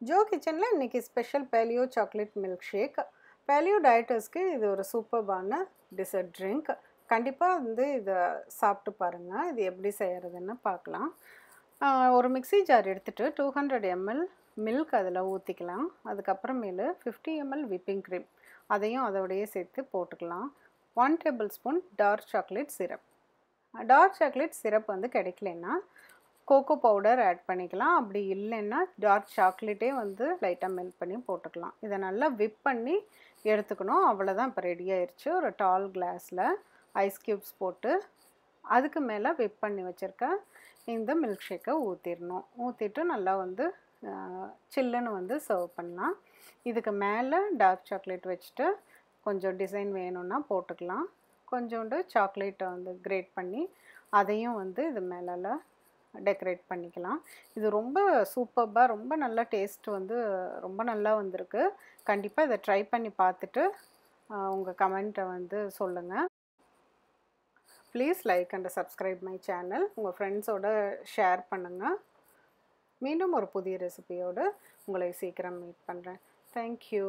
Joe கிச்சனில் இன்றைக்கி special paleo chocolate milk shake paleo டயட்டர்ஸ்க்கு இது ஒரு சூப்பர்பான டிசர்ட் ட்ரிங்க் கண்டிப்பாக வந்து இதை சாப்பிட்டு பாருங்கள் இது எப்படி செய்கிறதுன்னு பார்க்கலாம். ஒரு மிக்ஸி ஜார் எடுத்துகிட்டு டூ ஹண்ட்ரட் எம்எல் மில்க் அதில் ஊற்றிக்கலாம் அதுக்கப்புறமேலு ஃபிஃப்டி எம்எல் விப்பிங் க்ரீம் அதையும் அதோடையே சேர்த்து போட்டுக்கலாம். One tablespoon dark chocolate syrup dark chocolate syrup வந்து கிடைக்கலன்னா கோகோ பவுடர் ஆட் பண்ணிக்கலாம். அப்படி இல்லைன்னா டார்க் சாக்லேட்டே வந்து லைட்டாக மெல்ட் பண்ணி போட்டுக்கலாம். இதை நல்லா விப் பண்ணி எடுத்துக்கணும். அவ்வளோதான் இப்போ ரெடி ஆயிடுச்சு ஒரு டால் கிளாஸில் ஐஸ் க்யூப்ஸ் போட்டு அதுக்கு மேலே விப் பண்ணி வச்சுருக்க இந்த மில்க் ஷேக்கை ஊற்றிடணும் ஊற்றிட்டு நல்லா வந்து சில்லுன்னு வந்து சர்வ் பண்ணலாம். இதுக்கு மேலே டார்க் சாக்லேட் வச்சுட்டு கொஞ்சம் டிசைன் வேணும்னா போட்டுக்கலாம். கொஞ்சோண்டு சாக்லேட்டை வந்து கிரேட் பண்ணி அதையும் வந்து இது மேலே டெக்கரேட் பண்ணிக்கலாம். இது ரொம்ப சூப்பர்பாக ரொம்ப நல்ல டேஸ்ட் வந்து ரொம்ப நல்லா வந்திருக்கு. கண்டிப்பாக இதை ட்ரை பண்ணி பார்த்துட்டு உங்கள் கமெண்ட்டை வந்து சொல்லுங்கள் please like and subscribe my channel. உங்கள் ஃப்ரெண்ட்ஸோட ஷேர் பண்ணுங்கள் மீண்டும் ஒரு புதிய ரெசிபியோடு உங்களை சீக்கிரம் மீட் பண்ணுறேன் தேங்க்யூ.